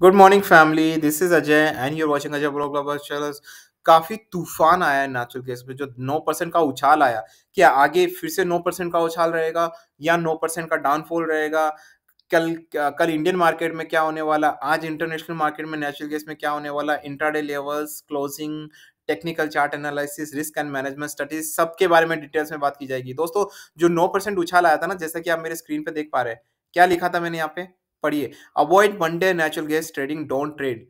Good morning family this is Ajay and you're watching Ajay blog channels काफ़ी तूफ़ान आया है नेचुरल गैस में, जो 9 परसेंट का उछाल आया। क्या आगे फिर से 9 परसेंट का उछाल रहेगा, या 9 परसेंट का डाउनफॉल रहेगा? कल कल इंडियन मार्केट में क्या होने वाला? आज इंटरनेशनल मार्केट में नेचुरल गैस में क्या होने वाला? Intraday levels closing technical chart analysis risk and management studies सबके बारे में डिटेल्स में बात की जाएगी। दोस्तों, जो 9 परसेंट उछाल आया था ना, जैसा कि आप मेरे स्क्रीन पे देख पा रहे हैं, क्या लिखा था मैंने यहाँ पे? पढ़िए। Avoid one day natural gas trading don't trade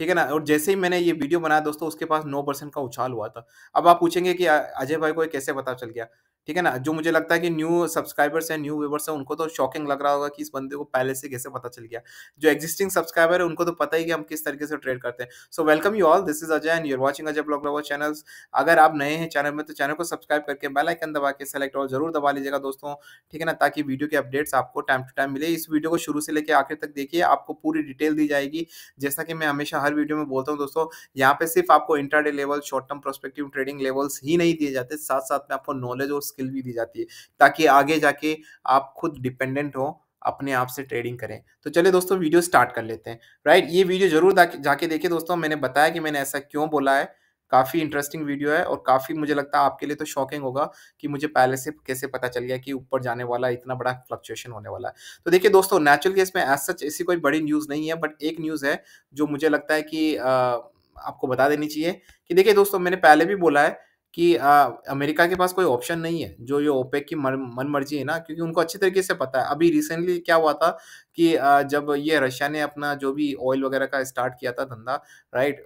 ठीक है ना? और जैसे ही मैंने ये वीडियो बनाया दोस्तों, उसके पास नौ परसेंट का उछाल हुआ था। अब आप पूछेंगे कि अजय भाई को कैसे पता चल गया? ठीक है ना? जो मुझे लगता है कि न्यू सब्सक्राइबर्स हैं न्यू व्यूवर्स हैं, उनको तो शॉकिंग लग रहा होगा कि इस बंदे को पहले से कैसे पता चल गया। जो एग्जिस्टिंग सब्सक्राइबर है, उनको तो पता ही कि हम किस तरीके से ट्रेड करते हैं। So welcome you all this is Ajay and you're watching Ajay blog blogger channel अगर आप नए हैं चैनल में तो चैनल को सब्सक्राइब करके बेल आइकन दबा के सेलेक्ट और ज़रूर दबा लीजिएगा दोस्तों, ठीक है ना? ताकि वीडियो के अपडेट्स आपको टाइम टू टाइम मिले। इस वीडियो को शुरू से लेकर आखिर तक देखिए, आपको पूरी डिटेल दी जाएगी। जैसा कि मैं हमेशा हर वीडियो में बोलता हूँ दोस्तों, यहाँ पे सिर्फ़ आपको intraday level short term prospective trading levels ही नहीं दिए जाते। साथ साथ में आपको नॉलेज और स्किल भी दी जाती है ताकि आगे जाके आप खुद डिपेंडेंट हो अपने आप से ट्रेडिंग करें। तो चलिए दोस्तों वीडियो स्टार्ट कर लेते हैं। राइट ये वीडियो ज़रूर जाके देखिए दोस्तों मैंने बताया कि मैंने ऐसा क्यों बोला है। काफ़ी इंटरेस्टिंग वीडियो है और काफ़ी मुझे लगता है आपके लिए तो शॉकिंग होगा कि मुझे पहले से कैसे पता चल गया कि ऊपर जाने वाला इतना बड़ा फ्लक्चुएशन होने वाला है। तो देखिए दोस्तों नेचुरल केस में एज सच ऐसी कोई बड़ी न्यूज़ नहीं है बट एक न्यूज़ है जो मुझे लगता है कि आ, आपको बता देनी चाहिए कि देखिए दोस्तों मैंने पहले भी बोला है कि आ, अमेरिका के पास कोई ऑप्शन नहीं है जो ये ओपेक की मन मर्ज़ी है ना क्योंकि उनको अच्छी तरीके से पता है। अभी रिसेंटली क्या हुआ था कि आ, जब ये रशिया ने अपना जो भी ऑयल वगैरह का स्टार्ट किया था धंधा राइट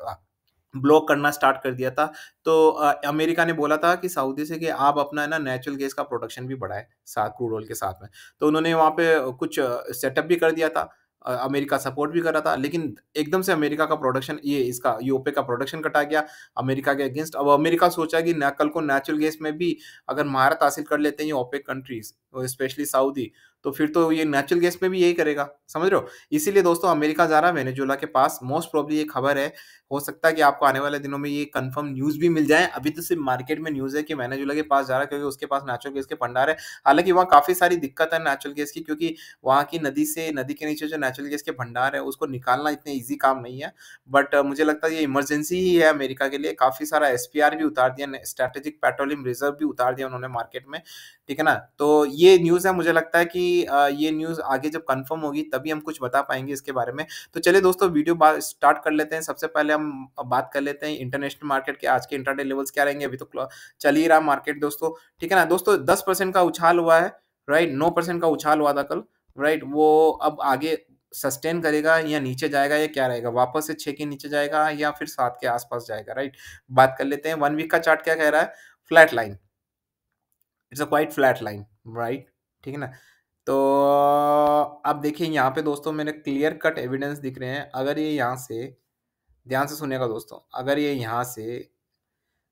ब्लॉक करना स्टार्ट कर दिया था तो आ, अमेरिका ने बोला था कि सऊदी से कि आप अपना ना नेचुरल गैस का प्रोडक्शन भी बढ़ाए साथ क्रूड ऑयल के साथ में। तो उन्होंने वहाँ पे कुछ सेटअप भी कर दिया था अमेरिका सपोर्ट भी कर रहा था, लेकिन एकदम से अमेरिका का प्रोडक्शन ये इसका यूपे का प्रोडक्शन कटा गया। अमेरिका के अगेंस्ट अब अमेरिका सोचा कि कल को नेचुरल गैस में भी अगर महारत हासिल कर लेते हैं ये ओपेक कंट्रीज़ स्पेशली सऊदी तो फिर तो ये नेचुरल गैस में भी यही करेगा, समझ रहे हो? इसीलिए दोस्तों अमेरिका जा रहा है वेनेजुला के पास। मोस्ट प्रॉब्ली ये खबर है, हो सकता है कि आपको आने वाले दिनों में ये कंफर्म न्यूज़ भी मिल जाए। अभी तो सिर्फ़ मार्केट में न्यूज़ है कि वेनेजुला के पास जा रहा है, क्योंकि उसके पास नेचुरल गैस के भंडार है। हालाँकि वहाँ काफ़ी सारी दिक्कत है नेचुरल गैस की, क्योंकि वहाँ की नदी से, नदी के नीचे जो नेचुरल गैस के भंडार है, उसको निकालना इतने ईजी काम नहीं है। बट मुझे लगता है ये इमरजेंसी ही है अमेरिका के लिए। काफ़ी सारा एसपीआर भी उतार दिया स्ट्रेटेजिक पेट्रोलियम रिज़र्व भी उतार दिया उन्होंने मार्केट में। ठीक है ना? तो ये न्यूज़ है, मुझे लगता है कि ये न्यूज़ आगे जब कंफर्म होगी, तभी हम कुछ बता पाएँगे इसके बारे में। तो चलिए दोस्तों वीडियो स्टार्ट कर लेते हैं। सबसे पहले हम बात कर लेते हैं इंटरनेशनल मार्केट के आज के इंटरडे लेवल्स क्या रहेंगे। अभी तो चल ही रहा मार्केट दोस्तों। ठीक है ना? दोस्तों, दस का उछाल हुआ है राइट नौ का उछाल हुआ था कल राइट वो अब आगे सस्टेन करेगा या नीचे जाएगा या क्या रहेगा? वापस से छः के नीचे जाएगा या फिर सात के आसपास जाएगा राइट बात कर लेते हैं। वन वीक का चार्ट क्या कह रहा है? Flat line it's a quite flat line right ठीक है ना? तो आप देखिए, यहाँ पे दोस्तों मेरे क्लियर कट एविडेंस दिख रहे हैं। अगर ये यहाँ से, ध्यान से सुनेगा दोस्तों, अगर ये यहाँ से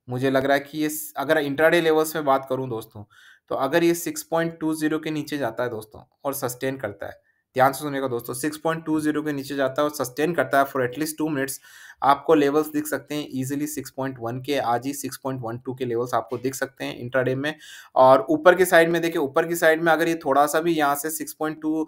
मुझे लग रहा है कि ये अगर इंट्राडे लेवल्स में बात करूँ दोस्तों तो अगर ये 6.20 के नीचे जाता है दोस्तों और सस्टेन करता है ध्यान से सुनेगा दोस्तों 6.20 के नीचे जाता है और सस्टेन करता है for at least two minutes आपको लेवल्स दिख सकते हैं इजीली 6.1 के, आज ही 6.12 के लेवल्स आपको दिख सकते हैं इंट्राडे में। और ऊपर की साइड में देखिए, ऊपर की साइड में अगर ये थोड़ा सा भी यहाँ से 6.2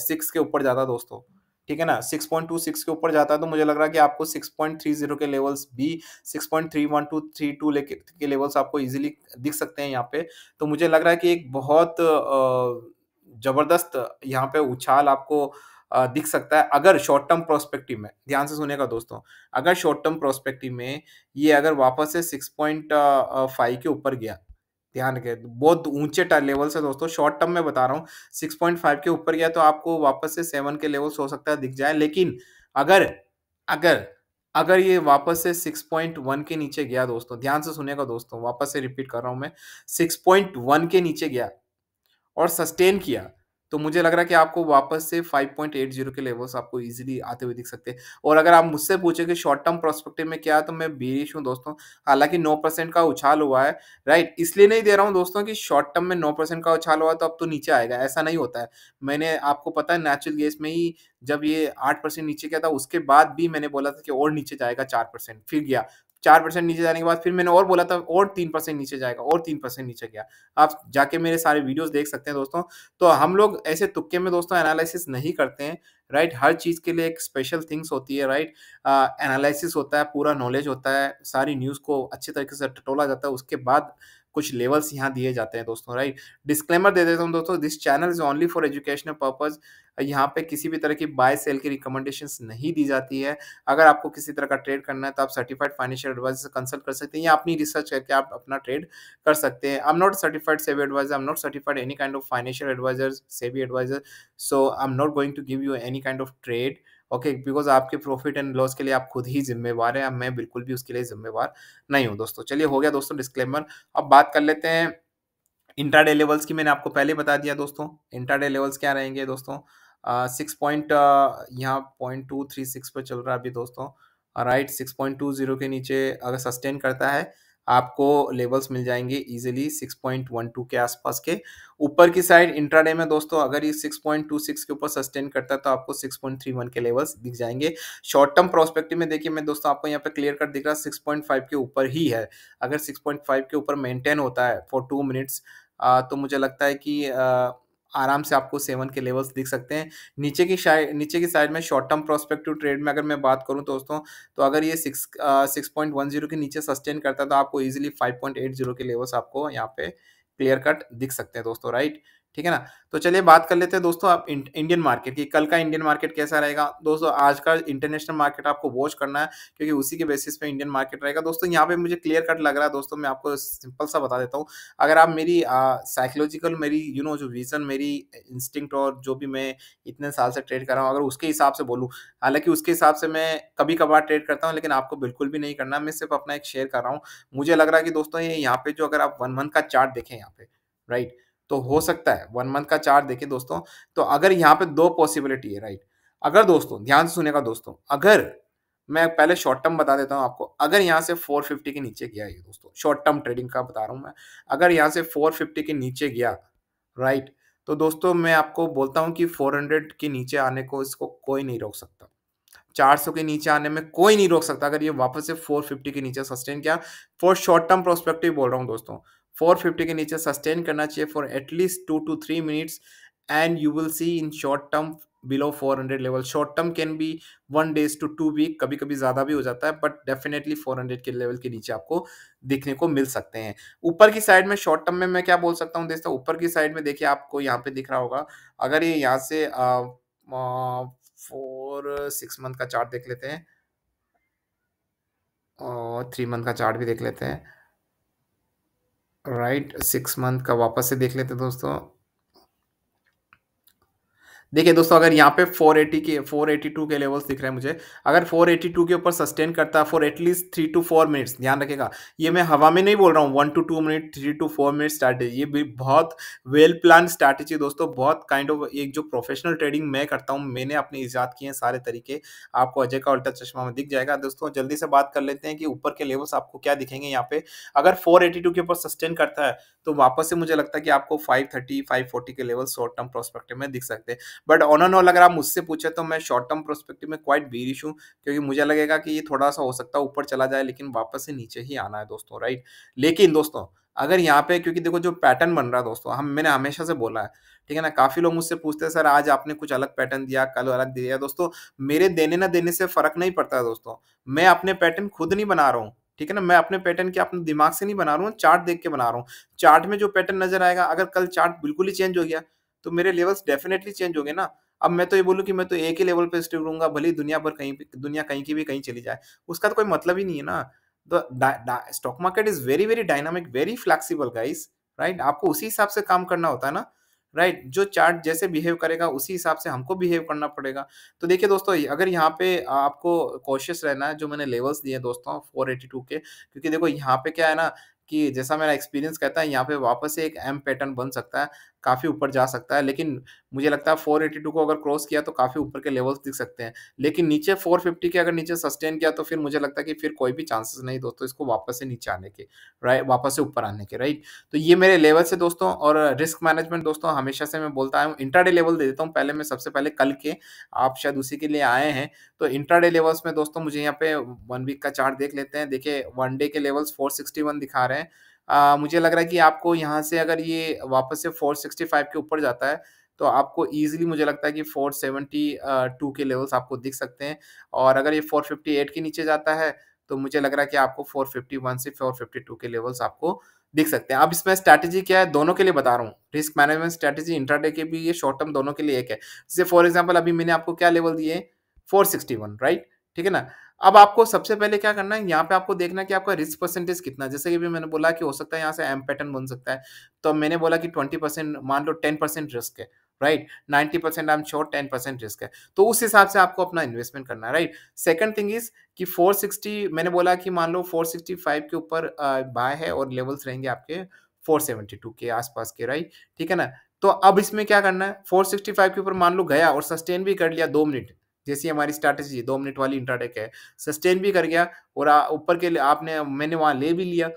सिक्स के ऊपर जाता दोस्तों, ठीक है ना? 6.26 के ऊपर जाता है तो मुझे लग रहा है कि आपको 6.30 के लेवल्स भी 6.31232 लेके, के लेवल्स आपको इजीली दिख सकते हैं यहाँ पे। तो मुझे लग रहा है कि एक बहुत ज़बरदस्त यहाँ पे उछाल आपको दिख सकता है, अगर शॉर्ट टर्म प्रोस्पेक्टिव में, ध्यान से सुनेगा दोस्तों, अगर शॉर्ट टर्म प्रोस्पेक्टिव में ये अगर वापस से सिक्स पॉइंट फाइव के ऊपर गया, ध्यान के बहुत ऊँचे लेवल से दोस्तों शॉर्ट टर्म में बता रहा हूँ सिक्स पॉइंट फाइव के ऊपर गया तो आपको वापस से सेवन के लेवल्स हो सकता है, दिख जाए, लेकिन अगर अगर अगर ये वापस से सिक्स पॉइंट वन के नीचे गया दोस्तों, ध्यान से सुनेगा दोस्तों, वापस से रिपीट कर रहा हूँ मैं सिक्स पॉइंट वन के नीचे गया और सस्टेन किया तो मुझे लग रहा है कि आपको वापस से 5.80 के लेवल्स आपको इजीली आते हुए दिख सकते हैं। और अगर आप मुझसे पूछे कि शॉर्ट टर्म प्रोस्पेक्टिव में क्या है तो मैं बेरिश हूँ दोस्तों। हालाँकि 9 परसेंट का उछाल हुआ है राइट इसलिए नहीं दे रहा हूँ दोस्तों कि शॉर्ट टर्म में 9 परसेंट का उछाल हुआ तो अब तो नीचे आएगा, ऐसा नहीं होता है। मैंने आपको पता है नेचुरल गैस में ही जब ये आठ परसेंट नीचे गया था, उसके बाद भी मैंने बोला था कि और नीचे जाएगा चार परसेंट फिर गया। 4% नीचे जाने के बाद फिर मैंने और बोला था और तीन परसेंट नीचे जाएगा और तीन परसेंट नीचे गया। आप जाके मेरे सारे वीडियोस देख सकते हैं दोस्तों। तो हम लोग ऐसे तुक्के में दोस्तों एनालिसिस नहीं करते हैं, राइट? right? हर चीज़ के लिए एक स्पेशल थिंग्स होती है, राइट? एनालिसिस होता है, पूरा नॉलेज होता है, सारी न्यूज़ को अच्छे तरीके से टटोला जाता है, उसके बाद कुछ लेवल्स यहाँ दिए जाते हैं दोस्तों, राइट? डिस्क्लेमर दे देता हूँ दोस्तों, this channel is only for educational purpose यहाँ पे किसी भी तरह की बाय सेल की रिकमेंडेशंस नहीं दी जाती है। अगर आपको किसी तरह का ट्रेड करना है तो आप सर्टिफाइड फाइनेंशियल एडवाइज़र से कंसल्ट कर सकते हैं या अपनी रिसर्च करके आप अपना ट्रेड कर सकते हैं। I am not certified SEBI advisor, I am not certified any kind of financial advisor, SEBI advisor, so I am not going to give you any kind of trade okay because आपके profit and loss के लिए आप खुद ही ज़िम्मेवार हैं, मैं बिल्कुल भी उसके लिए ज़िम्मेवार नहीं हूँ दोस्तों। चलिए हो गया दोस्तों डिस्क्लेमर, अब बात कर लेते हैं इंट्राडे लेवल्स की मैंने आपको पहले बता दिया दोस्तों। इंट्राडे लेवल्स क्या रहेंगे दोस्तों? सिक्स पॉइंट यहाँ पॉइंट टू थ्री सिक्स पर चल रहा है अभी दोस्तों। राइट 6.20 के नीचे अगर सस्टेन करता है, आपको लेवल्स मिल जाएँगे ईज़िली 6.12 के आसपास के। ऊपर की साइड इंट्राडे में दोस्तों अगर ये 6.26 के ऊपर सस्टेन करता है तो आपको 6.31 के लेवल्स दिख जाएँगे शॉर्ट टर्म प्रोस्पेक्टिव में देखिए मैं दोस्तों आपको यहाँ पे क्लियर कट दिख रहा है 6.5 के ऊपर ही है। अगर 6.5 के ऊपर मेंटेन होता है फॉर टू मिनट्स तो मुझे लगता है कि अ, आराम से आपको सेवन के लेवल्स दिख सकते हैं। नीचे की साइड नीचे की साइड में शॉर्ट टर्म प्रोस्पेक्टिव ट्रेड में अगर मैं बात करूँ दोस्तों, तो अगर ये six six point one zero के नीचे सस्टेन करता है तो आपको ईज़िली 5.80 के लेवल्स आपको यहाँ पे क्लियर कट दिख सकते हैं दोस्तों, राइट? ठीक है ना? तो चलिए बात कर लेते हैं दोस्तों आप इंडियन मार्केट की। कल का इंडियन मार्केट कैसा रहेगा? दोस्तों आज का इंटरनेशनल मार्केट आपको वॉच करना है क्योंकि उसी के बेसिस पे इंडियन मार्केट रहेगा। दोस्तों यहाँ पे मुझे क्लियर कट लग रहा है दोस्तों मैं आपको सिंपल सा बता देता हूँ। अगर आप मेरी साइकोलॉजिकल मेरी यू नो जो विज़न मेरी इंस्टिंक्ट और जो भी मैं इतने साल से ट्रेड कर रहा हूँ अगर उसके हिसाब से बोलूँ, हालाँकि उसके हिसाब से मैं कभी-कभार ट्रेड करता हूँ लेकिन आपको बिल्कुल भी नहीं करना। मैं सिर्फ़ अपना एक शेयर कर रहा हूँ। मुझे लग रहा है कि दोस्तों ये यहाँ पे जो अगर आप वन मंथ का चार्ट देखें यहाँ पे, राइट? तो हो सकता है वन मंथ का चार्ट देखिए दोस्तों, तो अगर यहाँ पे दो पॉसिबिलिटी है, राइट? अगर दोस्तों ध्यान से सुनिएगा दोस्तों, अगर मैं पहले शॉर्ट टर्म बता देता हूँ आपको, अगर यहाँ से 450 के नीचे गया ये दोस्तों, शॉर्ट टर्म ट्रेडिंग का बता रहा हूँ मैं। अगर यहाँ से 450 के नीचे गया, राइट? तो दोस्तों मैं आपको बोलता हूँ कि 400 के नीचे आने को इसको कोई नहीं रोक सकता। 400 के नीचे आने में कोई नहीं रोक सकता अगर ये वापस से 450 के नीचे सस्टेन किया, फॉर शॉर्ट टर्म प्रोस्पेक्टिव बोल रहा हूँ दोस्तों। 450 के नीचे सस्टेन करना चाहिए for at least two to three minutes and you will see in short term below 400 level. Short term can be one days to two week कभी-कभी ज़्यादा भी हो जाता है बट डेफिनिटली 400 के लेवल के नीचे आपको दिखने को मिल सकते हैं। ऊपर की साइड में शॉर्ट टर्म में मैं क्या बोल सकता हूँ दोस्तों, ऊपर की साइड में देखिए आपको यहाँ पे दिख रहा होगा, अगर ये यहाँ से 4 6 मंथ का चार्ट देख लेते हैं। अ, 3 मंथ का चार्ट भी देख लेते हैं। राइट सिक्स मंथ का वापस से देख लेते दोस्तों। देखिए दोस्तों अगर यहाँ पे 480 के 482 के लेवल्स दिख रहे हैं मुझे। अगर 482 के ऊपर सस्टेन करता है for at least three to four minutes ध्यान रखेगा ये मैं हवा में नहीं बोल रहा हूँ one to two minute, three to four minute strategy ये भी बहुत वेल प्लान स्ट्रैटेजी दोस्तों बहुत काइंड ऑफ़ एक जो प्रोफेशनल ट्रेडिंग मैं करता हूँ, मैंने अपने ईज़ाद किए हैं सारे तरीके। आपको अजय का उल्टा चश्मा में दिख जाएगा। दोस्तों जल्दी से बात कर लेते हैं कि ऊपर के लेवल्स आपको क्या दिखेंगे यहाँ पे। अगर 482 के ऊपर सस्टेन करता है, तो वापस से मुझे लगता है कि आपको 530, 540 के लेवल शॉर्ट टर्म पर्सपेक्टिव में दिख सकते हैं। बट ऑन एंड ऑल अगर आप मुझसे पूछे तो मैं शॉर्ट टर्म प्रोस्पेक्टिव में क्वाइट बेयरिश हूँ क्योंकि मुझे लगेगा कि ये थोड़ा-सा हो सकता है ऊपर चला जाए लेकिन वापस से नीचे ही आना है दोस्तों, राइट? लेकिन दोस्तों अगर यहाँ पे क्योंकि देखो जो पैटर्न बन रहा है दोस्तों, हम मैंने हमेशा से बोला है, ठीक है ना? काफ़ी लोग मुझसे पूछते हैं सर आज आपने कुछ अलग पैटर्न दिया, कल अलग दिया। दोस्तों मेरे देने ना देने से फ़र्क नहीं पड़ता है दोस्तों। मैं अपने पैटर्न खुद नहीं बना रहा हूँ, ठीक है ना? मैं अपने पैटर्न के अपने दिमाग से नहीं बना रहा हूँ, चार्ट देख के बना रहा हूँ। चार्ट में जो पैटर्न नज़र आएगा अगर कल चार्ट बिल्कुल ही चेंज हो गया, तो मेरे लेवल्स डेफिनेटली चेंज होंगे ना। अब मैं तो ये बोलूँ कि मैं तो एक ही लेवल पे स्टिक रहूँगा, भले दुनिया भर कहीं दुनिया कहीं की भी कहीं चली जाए, उसका तो कोई मतलब ही नहीं है ना। Stock market is very, very dynamic, very flexible guys, right? आपको उसी हिसाब से काम करना होता है ना, राइट? right, जो चार्ट जैसे बिहेव करेगा उसी हिसाब से हमको बिहेव करना पड़ेगा। तो देखिए दोस्तों अगर यहाँ पे आपको कॉशियस रहना है, जो मैंने लेवल्स दिए दोस्तों 482 के क्योंकि देखो यहाँ पे क्या है ना कि जैसा मेरा एक्सपीरियंस कहता है यहाँ पे वापस एक एम पैटर्न बन सकता है। काफ़ी ऊपर जा सकता है, लेकिन मुझे लगता है 482 को अगर क्रॉस किया तो काफ़ी ऊपर के लेवल्स दिख सकते हैं। लेकिन नीचे 450 के अगर नीचे सस्टेन किया तो फिर मुझे लगता है कि फिर कोई भी चांसेस नहीं दोस्तों इसको वापस से नीचे आने के, राइट वापस से ऊपर आने के, राइट? तो ये मेरे लेवल्स है दोस्तों और रिस्क मैनेजमेंट दोस्तों हमेशा से मैं बोलता आया हूँ इंट्राडे लेवल दे देता हूँ पहले मैं सबसे पहले कल के, आप शायद उसी के लिए आए हैं। तो इंट्राडे लेवल्स में दोस्तों मुझे यहाँ पे वन वीक का चार्ट देख लेते हैं। देखिए वन डे के लेवल्स 461 दिखा रहे हैं। अ, मुझे लग रहा है कि आपको यहाँ से अगर ये वापस से 465 के ऊपर जाता है, तो आपको ईज़िली मुझे लगता है कि 470 अ, 2 के लेवल्स आपको दिख सकते हैं और अगर ये 458 के नीचे जाता है, तो मुझे लग रहा है कि आपको 451 से 452 के लेवल्स आपको दिख सकते हैं। अब इसमें स्ट्रैटेजी क्या है, दोनों के लिए बता रहा हूँ। रिस्क मैनेजमेंट स्ट्रैटेजी इंट्राडे के भी ये शॉर्ट टर्म दोनों के लिए एक है। जैसे फॉर एग्ज़ाम्पल अभी मैंने आपको क्या लेवल दिए, 461 राइट? ठीक है ना? अब आपको सबसे पहले क्या करना है, यहाँ पे आपको देखना है कि आपका रिस्क परसेंटेज कितना। जैसे कि अभी मैंने बोला कि हो सकता है यहाँ से एम पैटर्न बन सकता है। तो मैंने बोला कि 20% मान लो 10% रिस्क है, right? 90% I am sure 10% risk है। तो उस हिसाब से आपको अपना इन्वेस्टमेंट करना है, राइट? सेकंड थिंग इज़ कि 460 मैंने बोला कि मान लो 465 के ऊपर बाय है और लेवल्स रहेंगे आपके 472 के आस-पास के, राइट? ठीक है ना? तो अब इसमें क्या करना है, 465 के ऊपर मान लो गया और सस्टेन भी कर लिया दो मिनट, जैसी हमारी स्ट्रैटेजी दो मिनट वाली इंट्राडे का है। सस्टेन भी कर गया और ऊपर के आपने मैंने वहाँ ले भी लिया।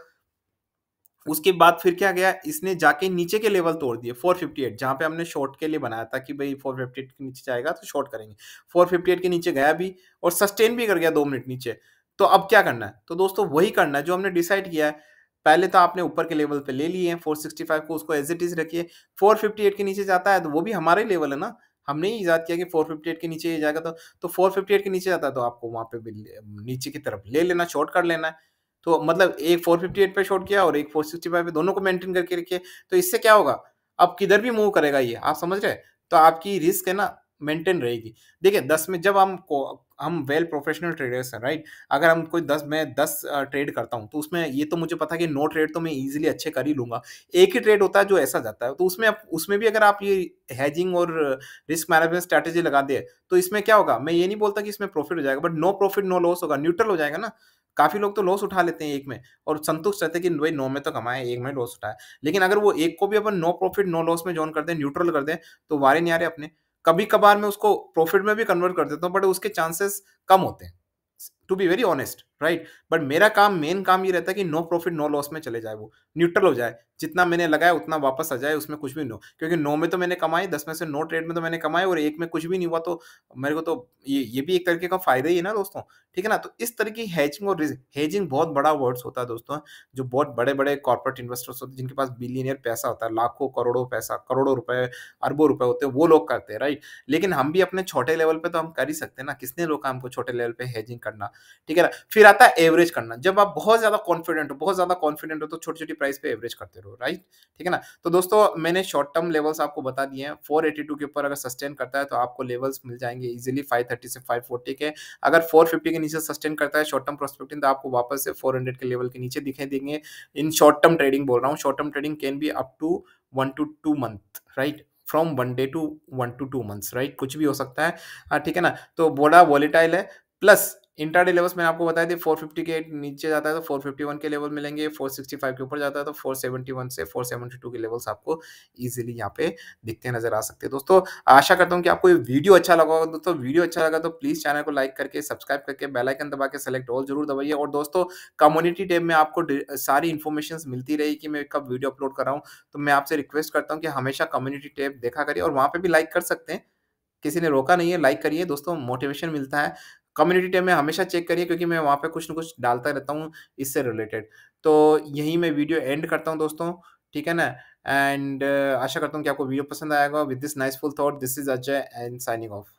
उसके बाद फिर क्या गया, इसने जाके नीचे के लेवल तोड़ दिए 458 जहाँ पे हमने शॉर्ट के लिए बनाया था कि भई 458 के नीचे जाएगा तो शॉर्ट करेंगे। 458 के नीचे गया भी और सस्टेन भी कर गया दो मिनट नीचे। तो अब क्या करना है? तो दोस्तों वही करना है जो हमने डिसाइड किया है। पहले तो आपने ऊपर के लेवल पे ले लिए हैं 465 को उसको एज़ इट इज़ रखिए। 458 के नीचे जाता है तो वो भी हमारा लेवल है ना। हमने ही ईज़ाद किया कि 458 के नीचे ये जाएगा तो तो 458 के नीचे जाता है तो आपको वहाँ पे नीचे की तरफ़ ले लेना, शॉर्ट कर लेना है। तो मतलब एक 458 पे शॉर्ट किया और एक 465 पे दोनों को मेंटेन करके रखिए। तो इससे क्या होगा, अब किधर भी मूव करेगा ये, आप समझ रहे तो आपकी रिस्क है ना मेंटेन रहेगी। देखिए 10 में जब हम हम वेल प्रोफेशनल ट्रेडर्स हैं, राइट? अगर हम कोई 10 मैं दस ट्रेड करता हूँ, तो उसमें ये तो मुझे पता कि नो ट्रेड तो मैं ईज़िली अच्छे कर ही लूँगा एक ही ट्रेड होता है जो ऐसा जाता है, तो उसमें आप उसमें भी अगर आप ये हैजिंग और रिस्क मैनेजमेंट स्ट्रैटेजी लगा दे तो इसमें क्या होगा, मैं ये नहीं बोलता कि इसमें प्रॉफिट हो जाएगा, but no profit no loss होगा, न्यूट्रल हो जाएगा ना। काफ़ी लोग तो लॉस उठा लेते हैं एक में और संतुष्ट रहते हैं कि भाई 9 में तो कमाए, एक में लॉस उठाए लेकिन अगर वो एक को भी अपन नो प्रॉफिट नो लॉस में जॉइन कर दें, न्यूट्रल कर दें, तो वारे नहीं आ रहे अपने। कभी-कभार मैं उसको प्रॉफिट में भी कन्वर्ट कर देता हूँ, बट उसके चांसेस कम होते हैं। To be very honest, right? But मेरा काम मेन काम ये रहता है कि नो प्रॉफिट नो लॉस में चले जाए वो, न्यूट्रल हो जाए। जितना मैंने लगाया उतना वापस आ जाए, उसमें कुछ भी ना हो। क्योंकि 9 में तो मैंने कमाए, 10 में से 9 ट्रेड में तो मैंने कमाए और एक में कुछ भी नहीं हुआ तो मेरे को तो ये ये भी एक तरीके का फ़ायदा ही है ना दोस्तों, ठीक है ना? तो इस तरह की हेजिंग और हेजिंग बहुत बड़ा वर्ड्स होता है दोस्तों, जो बहुत बड़े-बड़े कॉर्पोरेट इन्वेस्टर्स होते हैं, जिनके पास बिलियनियर पैसा होता है, लाखों, करोड़ों पैसा, करोड़ों रुपए, अरबों रुपए होते हैं, वो लोग करते हैं, राइट? लेकिन हम भी अपने छोटे लेवल पे तो हम कर ही सकते हैं ना, किसने रोका हमको छोटे लेवल पे हैजिंग करना, ठीक है ना? फिर आता है एवरेज करना, जब आप बहुत ज़्यादा कॉन्फिडेंट हो बहुत ज़्यादा कॉन्फिडेंट हो तो छोटी-छोटी प्राइस पे एवरेज करते रहो, राइट? ठीक है ना? तो दोस्तों मैंने शॉर्ट टर्म लेवल्स आपको बता दिए हैं, 482 के ऊपर अगर सस्टेन करता है तो आपको लेवल्स मिल जाएँगे ईज़िली 530 से 540 के। अगर 450 के नीचे सस्टेन करता है शॉर्ट टर्म प्रोस्पेक्टिंग तो आपको वापस से 400 के लेवल के नीचे दिखाई देंगे। इन शॉर्ट टर्म ट्रेडिंग बोल रहा हूँ, short term trading can be up to one to two month, right? From 1 day to one to two months, right? कुछ भी हो सकता है, हाँ, ठीक है ना? तो बड़ा वॉलीटाइल है प्लस इंट्राडे लेवल्स मैंने आपको बताए थे 450 के नीचे जाता है तो 451 के लेवल मिलेंगे, 465 के ऊपर जाता है तो 471 से 472 के लेवल्स आपको ईज़िली यहाँ पे दिखते नज़र आ सकते हैं। दोस्तों आशा करता हूँ कि आपको ये वीडियो अच्छा लगा होगा। दोस्तों वीडियो अच्छा लगा तो प्लीज़ चैनल को लाइक करके, सब्सक्राइब करके, बेलाइकन दबा के सेलेक्ट ऑल ज़रूर दबाइए और दोस्तों कम्युनिटी टैब में आपको सारी इन्फॉर्मेशन मिलती रही कि मैं कब वीडियो अपलोड कर रहा हूँ। तो मैं आपसे रिक्वेस्ट करता हूँ कि हमेशा कम्युनिटी टैब देखा करिए और वहाँ पे भी लाइक कर सकते हैं। किसी ने रोका नहीं है, लाइक करिए दोस्तों मोटिवेशन मिलता है। कम्युनिटी टैब में हमेशा चेक करिए क्योंकि मैं वहाँ पे कुछ ना कुछ डालता रहता हूँ इससे रिलेटेड। तो यही मैं वीडियो एंड करता हूँ दोस्तों, ठीक है ना? एंड आशा करता हूँ कि आपको वीडियो पसंद आएगा with this nice full thought this is Ajay and signing off.